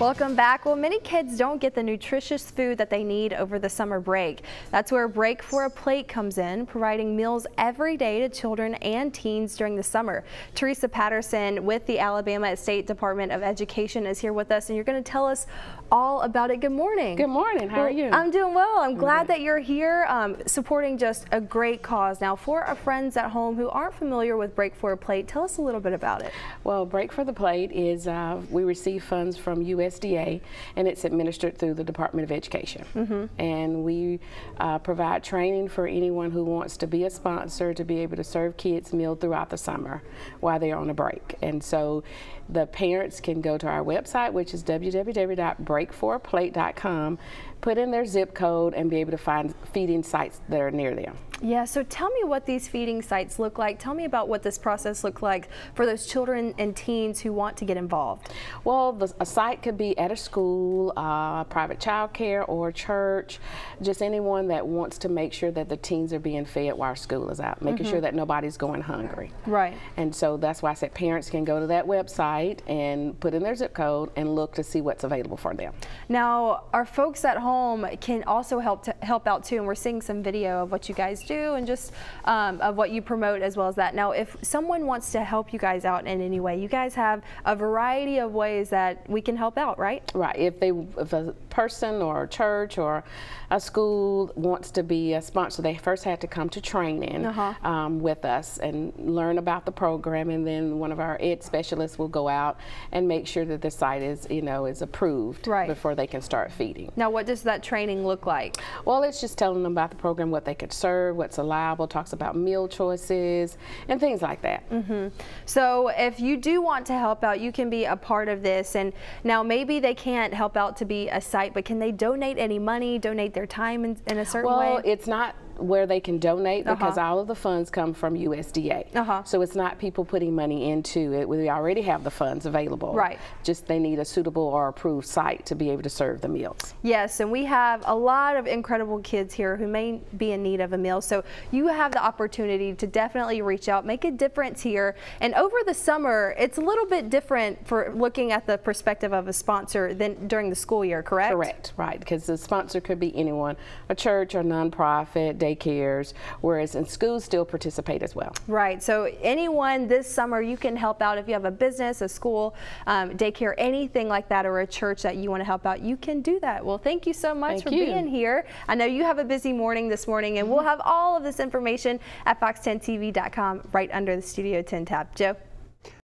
Welcome back. Well, many kids don't get the nutritious food that they need over the summer break. That's where Break for a Plate comes in, providing meals every day to children and teens during the summer. Teresa Patterson with the Alabama State Department of Education is here with us, and you're going to tell us all about it. Good morning. Good morning. How well, are you? I'm doing well. I'm glad that you're here um, supporting just a great cause. Now, for our friends at home who aren't familiar with Break for a Plate, tell us a little bit about it. Well, Break for the Plate is uh, we receive funds from US USDA, and it's administered through the Department of Education. Mm -hmm. And we uh, provide training for anyone who wants to be a sponsor to be able to serve kids meal throughout the summer while they're on a break. And so the parents can go to our website, which is www.breakforaplate.com, put in their zip code, and be able to find feeding sites that are near them. Yeah, so tell me what these feeding sites look like. Tell me about what this process looks like for those children and teens who want to get involved. Well, the, a site could be at a school, uh, private child care, or church, just anyone that wants to make sure that the teens are being fed while school is out, making mm -hmm. sure that nobody's going hungry. Right. And so that's why I said parents can go to that website and put in their zip code and look to see what's available for them. Now, our folks at home can also help to help out too, and we're seeing some video of what you guys do and just um, of what you promote as well as that. Now, if someone wants to help you guys out in any way, you guys have a variety of ways that we can help out, right? Right. If they, if a person or a church or a school wants to be a sponsor, they first have to come to training uh -huh. um, with us and learn about the program, and then one of our ed specialists will go out and make sure that the site is, you know, is approved right. before they can start feeding. Now, what does that training look like? Well, it's just telling them about the program, what they could serve, what's allowable, talks about meal choices and things like that. Mm -hmm. So if you do want to help out, you can be a part of this. And now maybe they can't help out to be a site, but can they donate any money, donate their time in, in a certain well, way? Well, it's not where they can donate because uh -huh. all of the funds come from USDA. Uh -huh. So it's not people putting money into it. We already have the funds available. Right. Just they need a suitable or approved site to be able to serve the meals. Yes, and we have a lot of incredible kids here who may be in need of a meal. So you have the opportunity to definitely reach out, make a difference here. And over the summer, it's a little bit different for looking at the perspective of a sponsor than during the school year, correct? Correct, right. Because the sponsor could be anyone, a church or nonprofit, daycares, whereas in schools still participate as well. Right. So anyone this summer you can help out if you have a business, a school, um, daycare, anything like that, or a church that you want to help out, you can do that. Well, thank you so much thank for you. being here. I know you have a busy morning this morning, and we'll have all of this information at fox10tv.com right under the Studio 10 tab. Joe?